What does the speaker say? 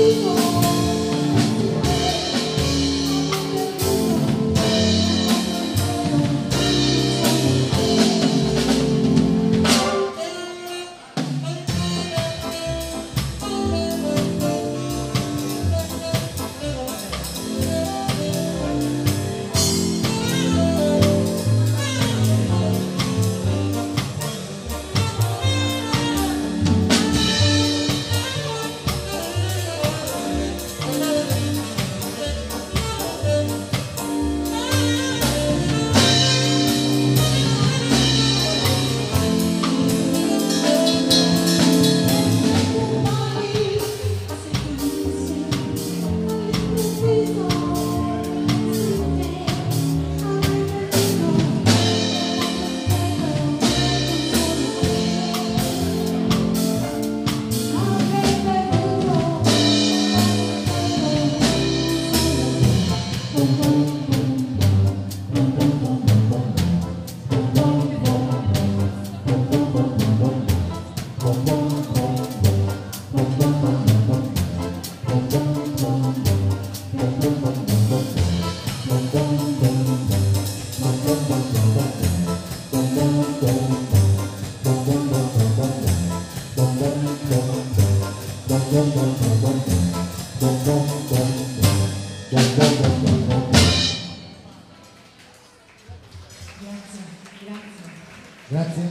people Grazie.